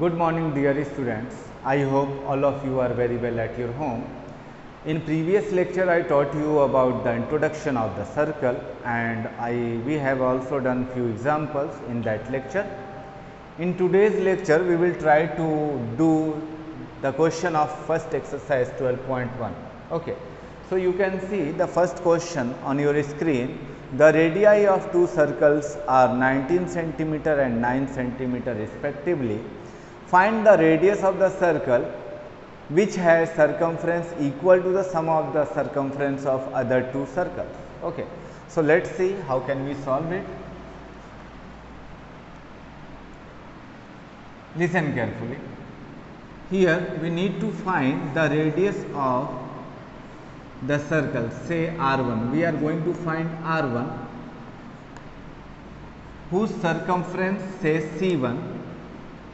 Good morning dear students. I hope all of you are very well at your home. In previous lecture I taught you about the introduction of the circle and I we have also done few examples in that lecture. In today's lecture we will try to do the question of first exercise 12.1. Okay. So, you can see the first question on your screen the radii of two circles are 19 centimeter and 9 centimeter respectively Find the radius of the circle which has circumference equal to the sum of the circumference of other two circles. Okay. So, let us see how can we solve it. Listen carefully. Here we need to find the radius of the circle say R1. We are going to find R1 whose circumference say C1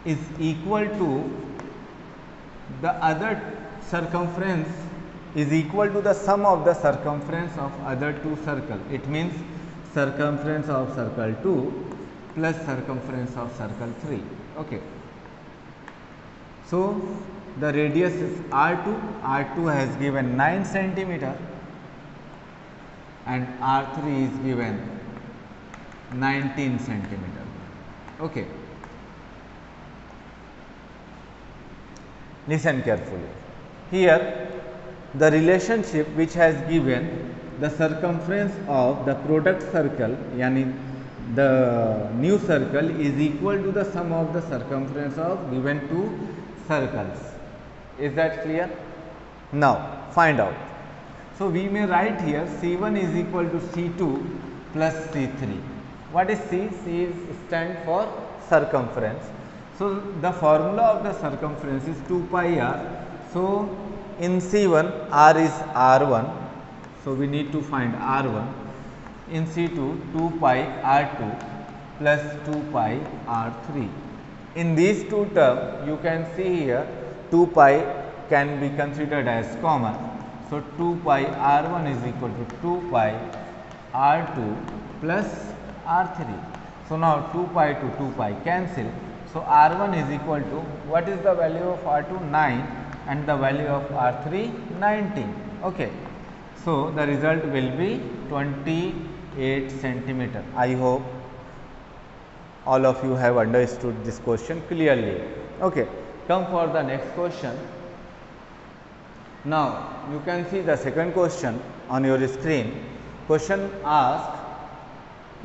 is equal to the other circumference is equal to the sum of the circumference of other two circle. It means circumference of circle 2 plus circumference of circle 3. Okay. So, the radius is r 2, r 2 has given 9 centimeter and r 3 is given 19 centimeter. Okay. Listen carefully. Here the relationship which has given the circumference of the product circle yani the new circle is equal to the sum of the circumference of given two circles. Is that clear? Now, find out. So, we may write here C1 is equal to C2 plus C3. What is C? C is stand for circumference so, the formula of the circumference is 2 pi r. So, in C1 r is r1. So, we need to find r1. In C2 2 pi r2 plus 2 pi r3. In these two terms you can see here 2 pi can be considered as common. So, 2 pi r1 is equal to 2 pi r2 plus r3. So, now 2 pi to 2 pi cancel so, R1 is equal to what is the value of R2 9 and the value of R3 19. Okay. So, the result will be 28 centimeter. I hope all of you have understood this question clearly. Okay. Come for the next question. Now, you can see the second question on your screen. Question asks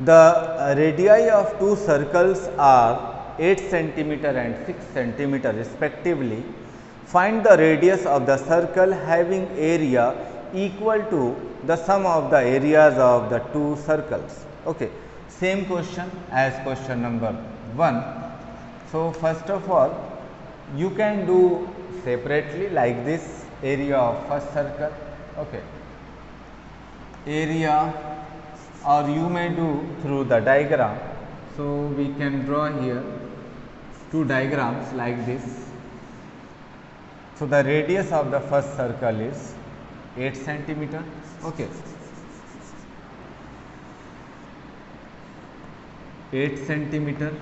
the uh, radii of two circles are 8 centimeter and 6 centimeter respectively. Find the radius of the circle having area equal to the sum of the areas of the two circles. Okay. Same question as question number 1. So, first of all you can do separately like this area of first circle. Okay. Area or you may do through the diagram. So, we can draw here two diagrams like this. So, the radius of the first circle is 8 centimeter. Okay. 8 centimeter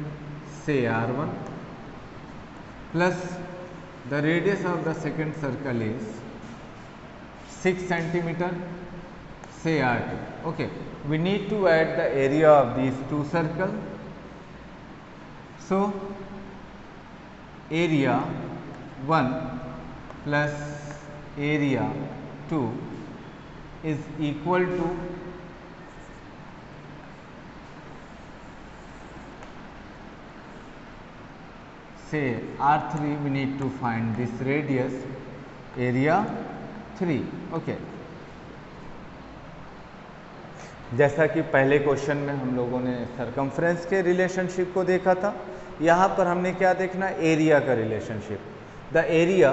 say r1 plus the radius of the second circle is 6 centimeter say r2 okay we need to add the area of these two circles so area 1 plus area 2 is equal to say R3 we need to find this radius area 3 okay जैसा कि पहले question में हम लोगों ने circumference के relationship को देखा था यहाँ पर हमने क्या देखना एरिया का relationship the area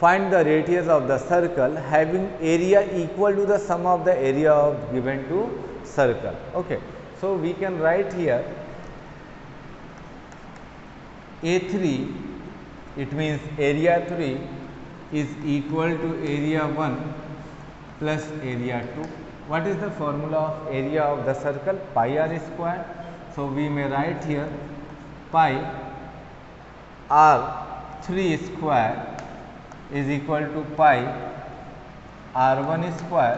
find the radius of the circle having area equal to the sum of the area of given two circle okay so we can write here a three it means area three is equal to area one plus area two what is the formula of area of the circle pi r square so we may write here pi r 3 square is equal to pi r 1 square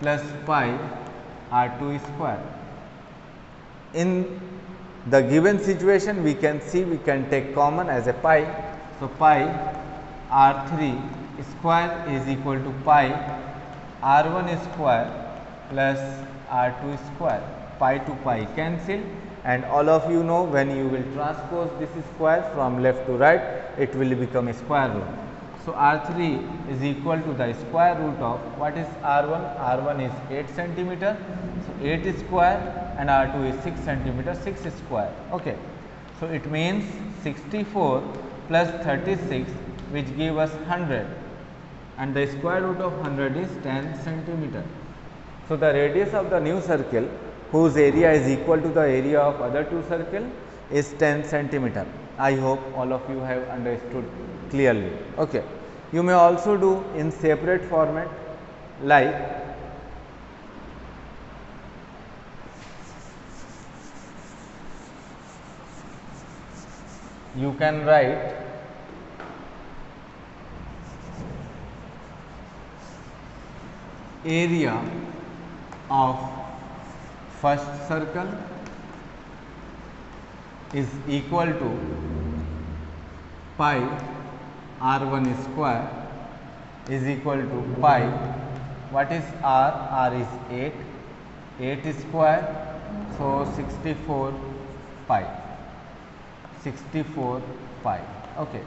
plus pi r 2 square. In the given situation we can see we can take common as a pi. So, pi r 3 square is equal to pi r 1 square plus r 2 square pi to pi cancel and all of you know when you will transpose this square from left to right it will become a square root. So, R 3 is equal to the square root of what is R 1? R 1 is 8 centimeter. So, 8 square and R 2 is 6 centimeter 6 square. Okay. So, it means 64 plus 36 which give us 100 and the square root of 100 is 10 centimeter. So, the radius of the new circle whose area is equal to the area of other two circle is 10 centimeter. I hope all of you have understood clearly. Okay. You may also do in separate format like you can write area of first circle is equal to pi r 1 square is equal to pi what is r r is 8 8 square so 64 pi 64 pi okay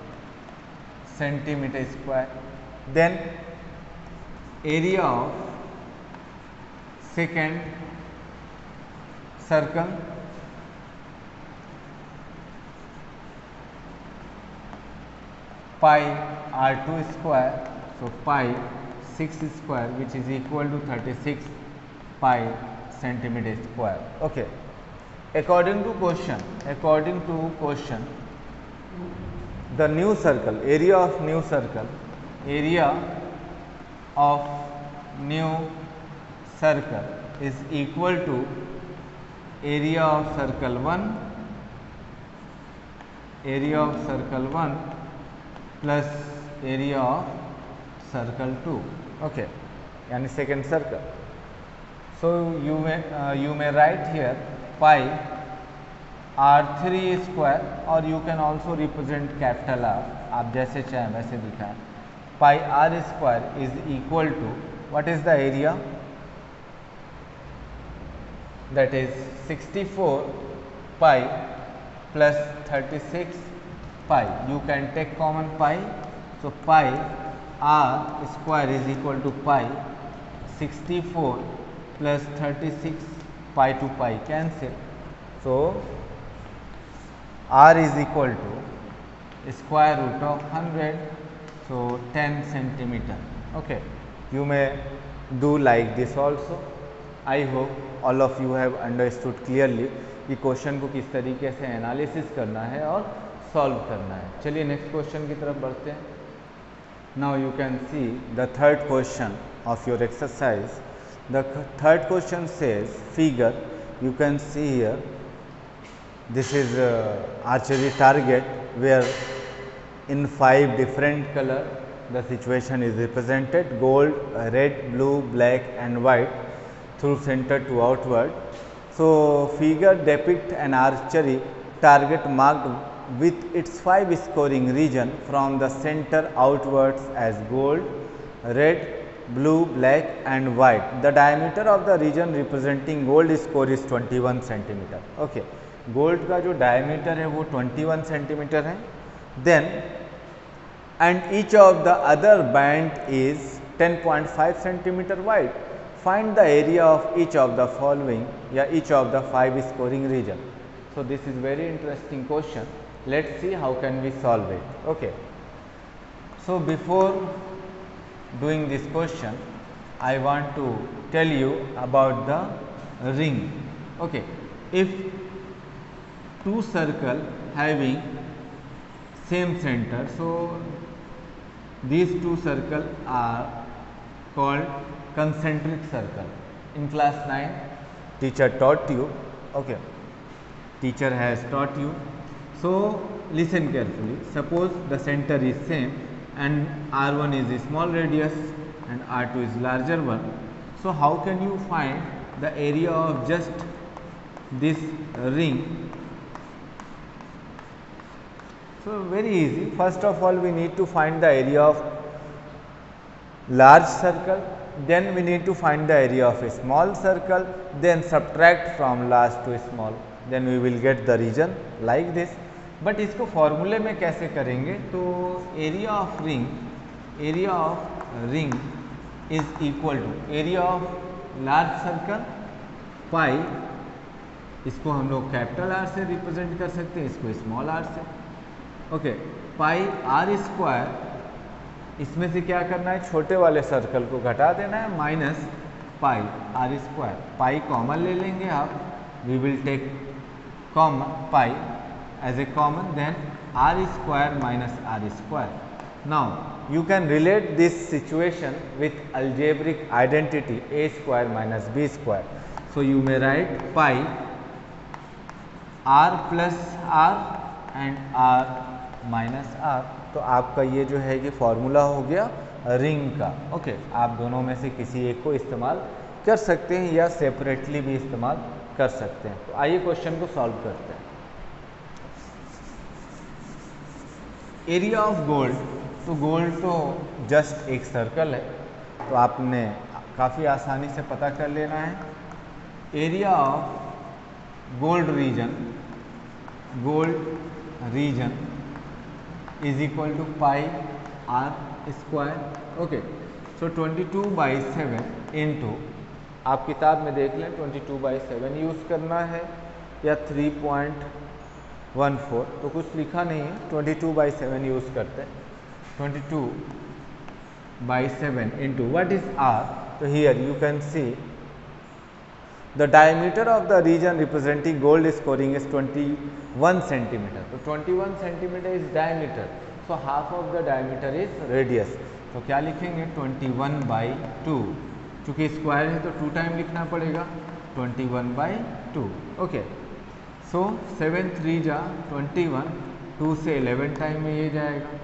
centimeter square then area of second circle. Pi r2 square, so pi 6 square, which is equal to 36 pi centimeter square. Okay. According to question, the new circle, area of new circle is equal to area of circle 1 area of circle 1 plus area of circle 2 okay yani second circle so you may uh, you may write here pi r3 square or you can also represent capital R आप जैसे चाहें वैसे दिखाएं pi r square is equal to what is the area that is 64 pi plus 36 pi. You can take common pi. So, pi r square is equal to pi 64 plus 36 pi to pi cancel. So, r is equal to square root of 100. So, 10 centimeter. Okay. You may do like this also. I hope all of you have understood clearly कि question को किस तरीके से analysis करना है और solve करना है चलिए नेक्स्ट क्वेश्चन की तरफ बढ़ते हैं now you can see the third question of your exercise the third question says figure you can see here this is archery target where in five different colour the situation is represented gold red blue black and white through center to outward so figure depict an archery target marked with its 5 scoring region from the center outwards as gold, red, blue, black and white. The diameter of the region representing gold score is 21 centimeter. Okay. Gold का जो diameter है वो 21 centimetre है then and each of the other band is 10.5 centimetre wide find the area of each of the following yeah, each of the 5 scoring region. So, this is very interesting question let us see how can we solve it. Okay. So, before doing this question I want to tell you about the ring. Okay. If two circle having same center. So, these two circle are called concentric circle. In class 9, teacher taught you, okay, teacher has taught you. So, listen carefully. Suppose the center is same and R1 is a small radius and R2 is larger one. So, how can you find the area of just this ring? So, very easy. First of all, we need to find the area of large circle then we need to find the area of a small circle then subtract from large to small then we will get the region like this but isko formula mein kaise karenge to area of ring area of ring is equal to area of large circle pi इसको हम लोग capital R से represent कर सकते हैं इसको small are से okay pi are square इसमें से क्या करना है छोटे वाले सर्कल को घटा देना है minus pi r square pi common ले लेंगे आप we will take common pi as a common then r square minus r square now you can relate this situation with algebraic identity a square minus b square so you may write pi r plus r and r minus r तो आपका ये जो है कि formula हो गया ring का okay आप दोनों में से किसी एक को इस्तेमाल कर सकते हैं या सेपरेटली भी इस्तेमाल कर सकते हैं तो आइए क्वेश्चन को सॉल्व करते हैं एरिया ऑफ गोल्ड तो गोल्ड तो जस्ट एक सर्कल है तो आपने काफ़ी आसानी से पता कर लेना है area of gold region gold region is equal to pi r square okay so 22 by 7 into आप किताब में देख लें 22 बाई सेवन यूज़ करना है या 3.14 तो कुछ लिखा नहीं है 22 बाई सेवन यूज़ करते हैं 22 by seven into what is r तो here you can see The diameter of the region representing gold scoring is 21 centimeter. So, 21 centimeter is diameter. So, half of the diameter is radius. तो क्या लिखेंगे 21 one by two चूँकि square है तो two time लिखना पड़ेगा 21 one by two okay so seven three जा twenty one two से एलेवन टाइम में ये जाएगा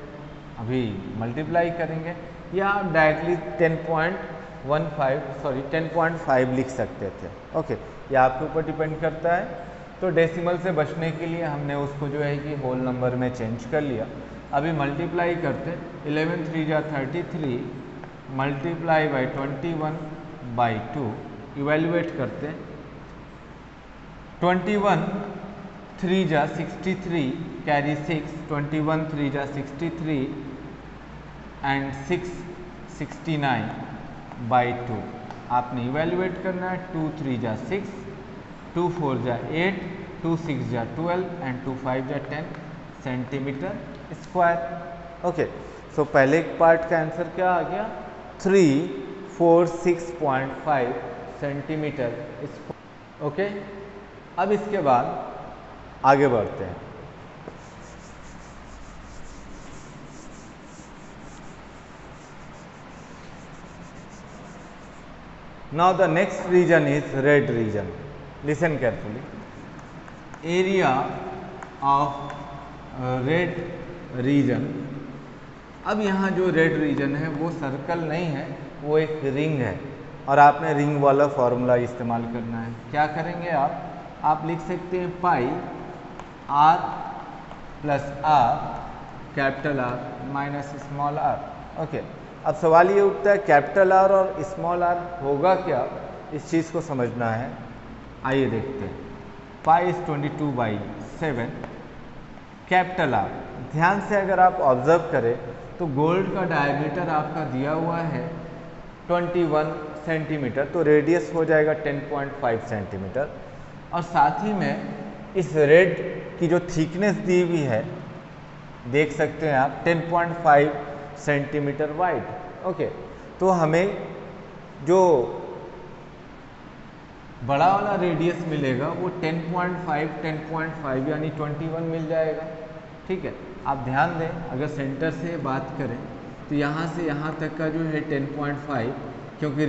अभी मल्टीप्लाई करेंगे या आप directly ten point one five sorry ten point five लिख सकते थे ओके ये आपके ऊपर डिपेंड करता है तो डेसिमल से बचने के लिए हमने उसको जो है कि होल नंबर में चेंज कर लिया अभी मल्टीप्लाई करते इलेवन थ्री या thirty three multiply by twenty one by two evaluate करते ट्वेंटी वन थ्री जा sixty three carry six twenty one three जा sixty three and six sixty nine by two आपने evaluate करना है two three जा six two four जा eight two six जा twelve and two five जा ten centimetre square okay so पहले part का आंसर क्या आ गया three four six point five centimetre okay अब इसके बाद आगे बढ़ते हैं Now, the next region is red region. Listen carefully. Area of uh, red region. अब यहाँ जो रेड रीजन है वो सर्कल नहीं है वो एक रिंग है और आपने रिंग वाला फॉर्मूला इस्तेमाल करना है क्या करेंगे आप आप लिख सकते हैं pi R plus R capital R minus small R okay अब सवाल ये उठता है कैपिटल आर और स्मॉल आर होगा क्या इस चीज़ को समझना है आइए देखते हैं pi is twenty two by seven capital R ध्यान से अगर आप ऑब्जर्व करें तो गोल्ड का डायमीटर आपका दिया हुआ है 21 सेंटीमीटर तो रेडियस हो जाएगा 10.5 सेंटीमीटर और साथ ही में इस रेड की जो थिकनेस दी हुई है देख सकते हैं आप 10.5 सेंटीमीटर वाइड ओके तो हमें जो बड़ा वाला रेडियस मिलेगा वो 10.5 10.5 यानी 21 मिल जाएगा ठीक है आप ध्यान दें अगर सेंटर से बात करें तो यहाँ से यहाँ तक का जो है 10.5 क्योंकि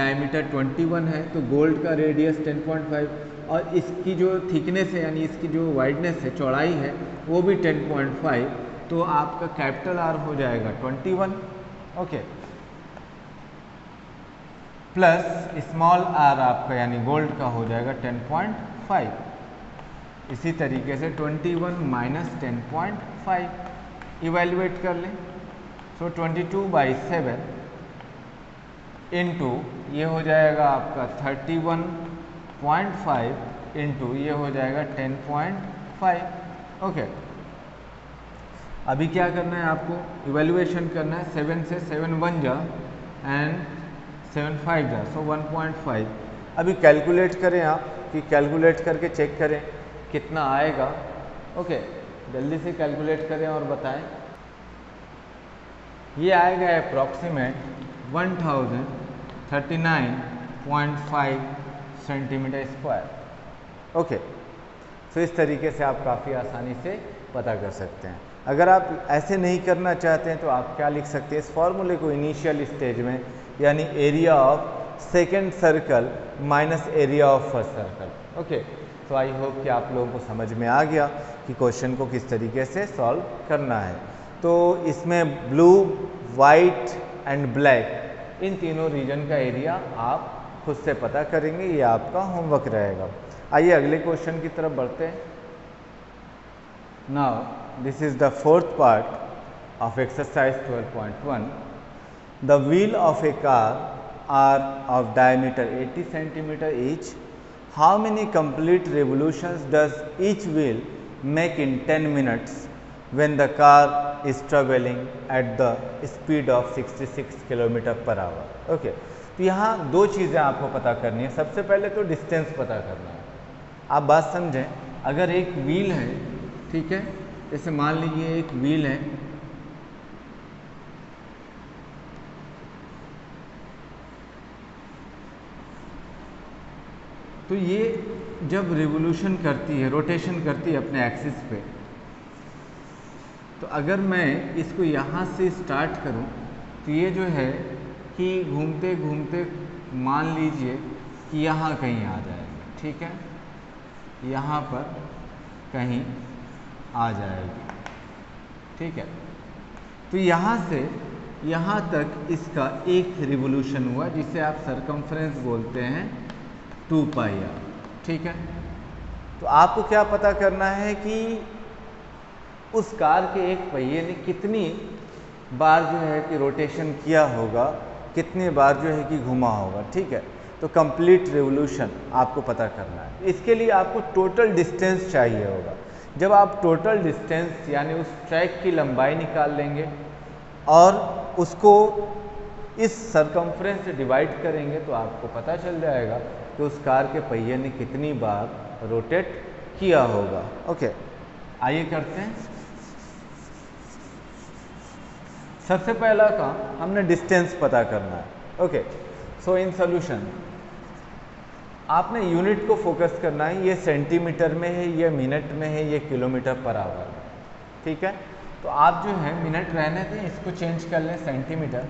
डायमीटर 21 है तो गोल्ड का रेडियस 10.5 और इसकी जो थिकनेस है यानी इसकी जो वाइडनेस है चौड़ाई है वो भी 10.5 तो आपका कैपिटल आर हो जाएगा 21 ओके प्लस स्मॉल आर आपका यानी गोल्ड का हो जाएगा 10.5 इसी तरीके से 21 वन माइनस टेन इवेल्युएट कर लें so twenty 22 two by seven into ये हो जाएगा आपका 31.5 इंटू ये हो जाएगा 10.5 ओके okay. अभी क्या करना है आपको इवेल्युएशन करना है सेवन से सेवन वन जा एंड सेवन फाइव जा सो वन पॉइंट फाइव अभी कैलकुलेट करें आप कि कैलकुलेट करके चेक करें कितना आएगा ओके जल्दी से कैलकुलेट करें और बताएं ये आएगा approximate one thousand thirty nine point five centimetre square okay so इस तरीके से आप काफ़ी आसानी से पता कर सकते हैं अगर आप ऐसे नहीं करना चाहते हैं तो आप क्या लिख सकते हैं इस फॉर्मूले को इनिशियल स्टेज में यानी area of second circle minus area of first circle okay तो आई होप कि आप लोगों को समझ में आ गया कि क्वेश्चन को किस तरीके से सॉल्व करना है तो इसमें ब्लू वाइट एंड ब्लैक इन तीनों रीजन का एरिया आप खुद से पता करेंगे ये आपका होमवर्क रहेगा आइए अगले क्वेश्चन की तरफ बढ़ते हैं now this is the fourth part of exercise 12.1. The wheel of a car are of diameter 80 cm each. How many complete revolutions does each wheel make in 10 minutes when the car is traveling at the speed of 66 km per hour? Okay. तो यहाँ दो चीज़ें आपको पता करनी है सबसे पहले तो डिस्टेंस पता करना है आप बात समझें अगर एक व्हील है ठीक है जैसे मान लीजिए एक व्हील है तो ये जब रिवोल्यूशन करती है रोटेशन करती है अपने एक्सिस पे तो अगर मैं इसको यहाँ से स्टार्ट करूँ तो ये जो है कि घूमते घूमते मान लीजिए कि यहाँ कहीं आ जाएगा ठीक है यहाँ पर कहीं आ जाएगी ठीक है तो यहाँ से यहाँ तक इसका एक रिवोल्यूशन हुआ जिसे आप सरकमफ्रेंस बोलते हैं टू पाई आर ठीक है तो आपको क्या पता करना है कि उस कार के एक पहिए ने कितनी बार जो है कि रोटेशन किया होगा कितने बार जो है कि घुमा होगा ठीक है तो कंप्लीट रिवोल्यूशन आपको पता करना है इसके लिए आपको टोटल डिस्टेंस चाहिए होगा जब आप टोटल डिस्टेंस यानी उस ट्रैक की लंबाई निकाल लेंगे और उसको इस सरकमफ्रेंस से डिवाइड करेंगे तो आपको पता चल जाएगा कि उस कार के पहिए ने कितनी बार रोटेट किया होगा ओके आइए करते हैं सबसे पहला काम हमने डिस्टेंस पता करना है ओके सो इन सोल्यूशन आपने यूनिट को फोकस करना है ये सेंटीमीटर में है ये मिनट में है ये किलोमीटर पर आवर में ठीक है तो आप जो है मिनट रहने दें इसको चेंज कर लें centimeter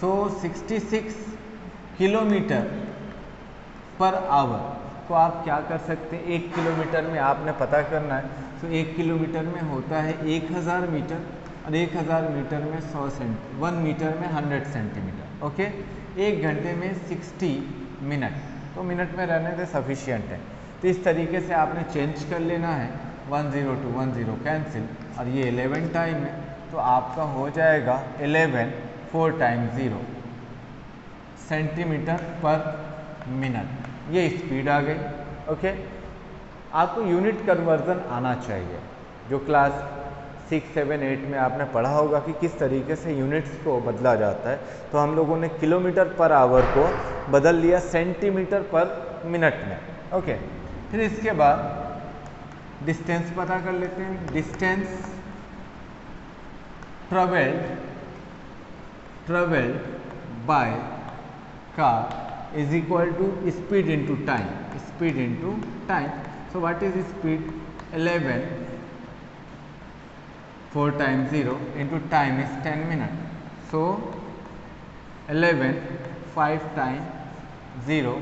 so so, 66 kilometer per hour तो आप क्या कर सकते हैं एक किलोमीटर में आपने पता करना है तो एक किलोमीटर में होता है 1000 मीटर और 1000 मीटर में 100 सेंटी वन मीटर में 100 सेंटीमीटर ओके एक घंटे में 60 मिनट तो मिनट में रहने से सफिशियंट है तो इस तरीके से आपने चेंज कर लेना है one zero two one zero cancel और ये एलेवन टाइम है तो आपका हो जाएगा eleven four time zero centimetre per minute ये स्पीड आ गई ओके आपको यूनिट कन्वर्जन आना चाहिए जो क्लास सिक्स सेवन एट में आपने पढ़ा होगा कि किस तरीके से यूनिट्स को बदला जाता है तो हम लोगों ने किलोमीटर पर आवर को बदल लिया सेंटीमीटर पर मिनट में ओके फिर इसके बाद डिस्टेंस पता कर लेते हैं डिस्टेंस ट्रेवल ट्रेवल बाय का is equal to speed into time speed into time so what is speed 11 4 times 0 into time is 10 minutes. So, 11 5 times 0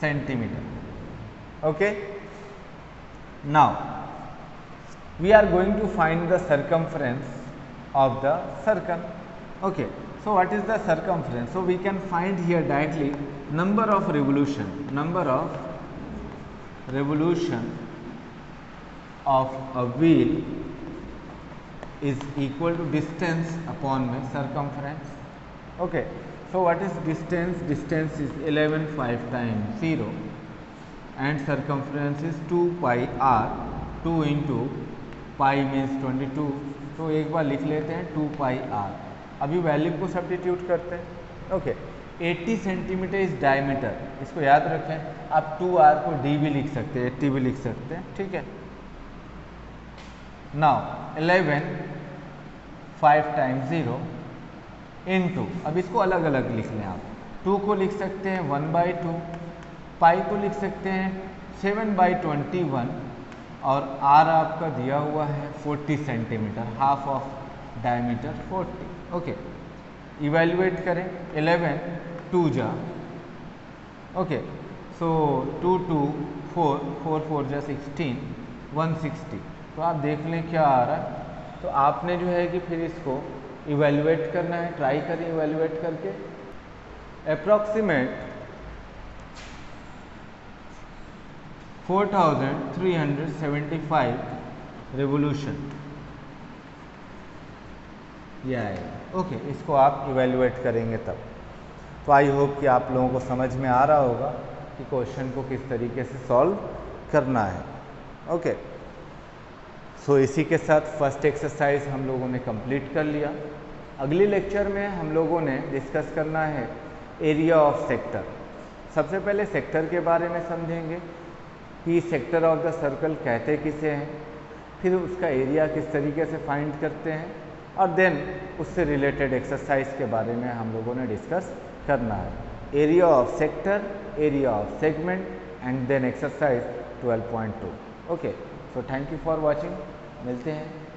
centimeter. Okay. Now, we are going to find the circumference of the circle. Okay. So, what is the circumference? So, we can find here directly number of revolution, number of revolution of a wheel is equal to distance upon my circumference. Okay. So, what is distance? Distance is 11 5 times 0 and circumference is 2 pi r 2 into pi means 22. so ek बार likh lete hain 2 pi r abhi value ko substitute karte hain okay. 80 centimetre is diameter इसको याद रखें आप 2r को d भी लिख सकते हैं 80 भी लिख सकते हैं ठीक है now five times zero into अब इसको अलग अलग लिख लें आप टू को लिख सकते हैं वन बाई टू पाई को लिख सकते हैं सेवन बाई ट्वेंटी वन और आर आपका दिया हुआ है forty centimetre half of diameter forty okay evaluate करें एलेवन टू जा okay so two two four four four जा सिक्सटीन वन सिक्सटी तो आप देख लें क्या आ रहा है तो आपने जो है कि फिर इसको इवेलुएट करना है ट्राई करें इवेलुएट करके अप्रॉक्सीमेट 4375 रिवोल्यूशन ये आएगा ओके इसको आप इवेलुएट करेंगे तब तो आई होप कि आप लोगों को समझ में आ रहा होगा कि क्वेश्चन को किस तरीके से सॉल्व करना है ओके okay. सो so, इसी के साथ फर्स्ट एक्सरसाइज हम लोगों ने कंप्लीट कर लिया अगले लेक्चर में हम लोगों ने डिस्कस करना है एरिया ऑफ सेक्टर सबसे पहले सेक्टर के बारे में समझेंगे कि सेक्टर ऑफ द सर्कल कहते किसे हैं फिर उसका एरिया किस तरीके से फाइंड करते हैं और देन उससे रिलेटेड एक्सरसाइज के बारे में हम लोगों ने डिस्कस करना है area of sector area of segment and then exercise 12.2 okay तो थैंक यू फॉर वॉचिंग मिलते हैं